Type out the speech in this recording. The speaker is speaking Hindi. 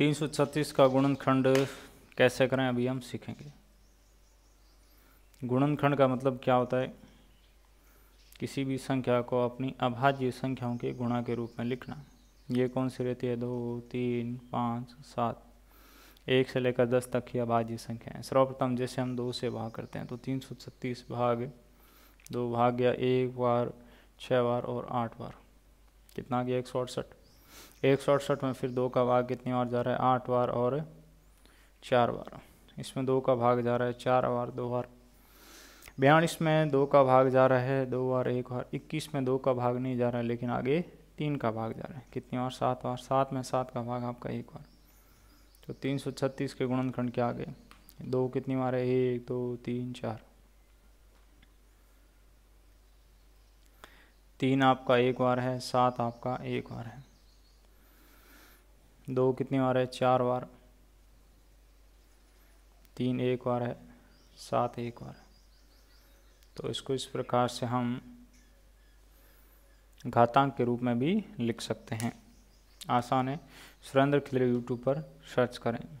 तीन सौ छत्तीस का गुणनखंड कैसे करें, अभी हम सीखेंगे। गुणनखंड का मतलब क्या होता है? किसी भी संख्या को अपनी अभाज्य संख्याओं के गुणा के रूप में लिखना। ये कौन सी रहती है? दो, तीन, पाँच, सात। एक से लेकर दस तक की अभाज्य संख्या है। सर्वप्रथम जैसे हम दो से भाग करते हैं तो तीन सौ छत्तीस भाग, दो भाग गया एक बार छः बार और आठ बार। कितना गया? एक सौ अड़सठ। एक सौ अड़सठ में फिर दो का भाग कितनी बार जा रहा है? आठ बार और चार बार। इसमें दो का भाग जा रहा है, चार बार दो बार। बयालीस में दो का भाग जा रहा है, दो बार एक बार इक्कीस में दो का भाग नहीं जा रहा है लेकिन आगे तीन का भाग जा रहा है। कितनी बार सात बार सात में सात का भाग आपका एक बार तो तीन सौ छत्तीस के गुणनखंड क्या आ गए दो कितनी बार है? एक, दो, तीन, चार। तीन आपका एक बार है, सात आपका एक बार है। दो कितनी बार है? चार बार। तीन एक बार है, सात एक बार है। तो इसको इस प्रकार से हम घातांक के रूप में भी लिख सकते हैं। आसान है। सुरेंद्र खिलरे यूट्यूब पर सर्च करें।